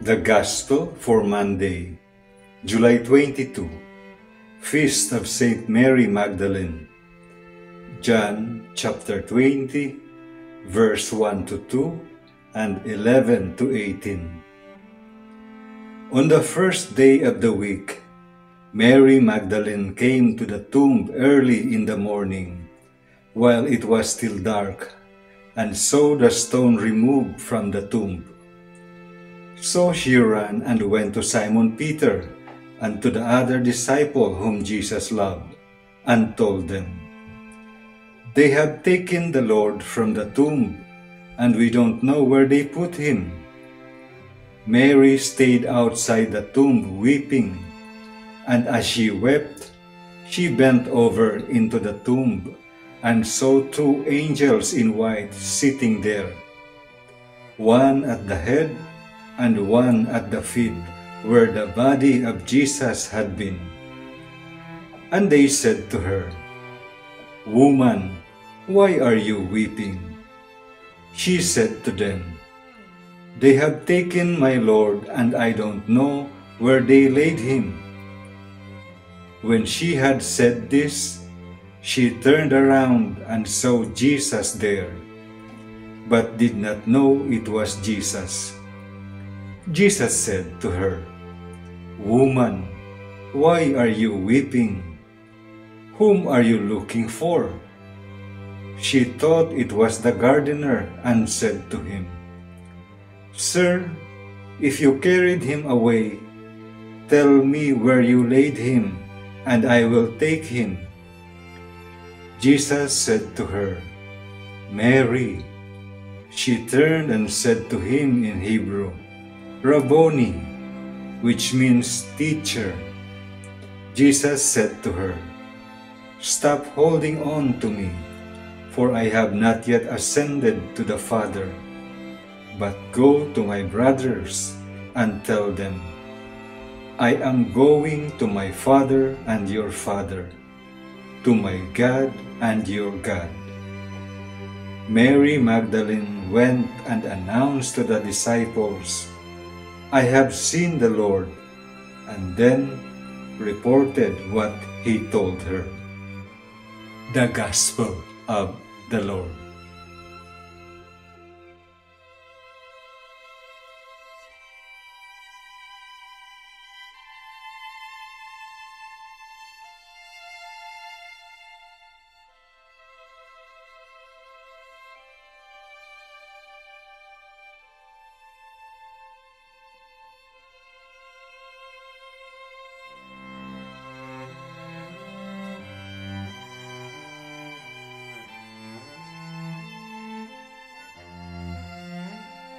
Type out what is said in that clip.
The Gospel for Monday, July 22, Feast of Saint Mary Magdalene. John chapter 20, verse 1 to 2 and 11 to 18. On the first day of the week, Mary Magdalene came to the tomb early in the morning, while it was still dark, and saw the stone removed from the tomb. So she ran and went to Simon Peter and to the other disciple whom Jesus loved, and told them, They have taken the Lord from the tomb, and we don't know where they put him. Mary stayed outside the tomb weeping, and as she wept, she bent over into the tomb and saw two angels in white sitting there, one at the head and one at the feet where the body of Jesus had been. And they said to her, Woman, why are you weeping? She said to them, They have taken my Lord, and I don't know where they laid him. When she had said this, she turned around and saw Jesus there, but did not know it was Jesus. Jesus said to her, Woman, why are you weeping? Whom are you looking for? She thought it was the gardener and said to him, Sir, if you carried him away, tell me where you laid him, and I will take him. Jesus said to her, Mary. She turned and said to him in Hebrew, Rabboni, which means teacher. Jesus said to her, Stop holding on to me, for I have not yet ascended to the Father. But go to my brothers and tell them, I am going to my Father and your Father, to my God and your God. Mary Magdalene went and announced to the disciples, I have seen the Lord, and then reported what he told her. The Gospel of the Lord.